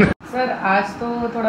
sir आज तो थोड़ा